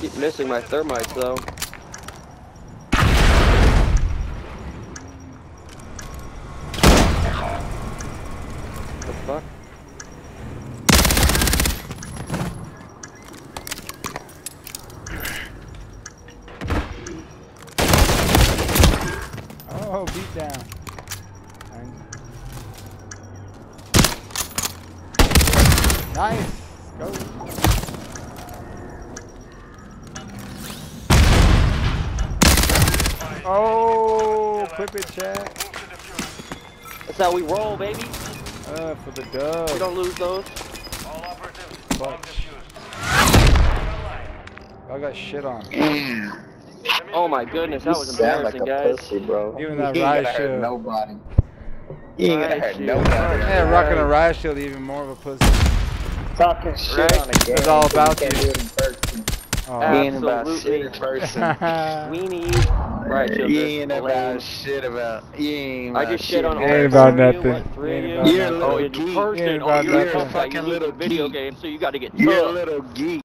Keep missing my thermites though. The fuck? Oh, beat down. Nice. Go. Oh, clip it, chat. That's how we roll, baby. Uh, for the dub. We don't lose those. Clutch. I got shit on. Oh my goodness, that was sound like embarrassing, a guys. pussy, bro. Even that ain't riot shield. nobody. You ain't gonna Riot hurt shield. nobody. Yeah, rocking a riot shield, even more of a pussy. Talking shit Right? on a game. It's all about you. do it in person. Oh. You ain't about shit Absolutely. in person. We need right shield. you this ain't lame. about shit about. You ain't I just shit on all Ain't about of you, nothing. three Ain't of about you? You're a Oh, little geek. person, Ain't oh, about you're a fucking Fucking little little video geek. game, so you gotta get You're a little geek.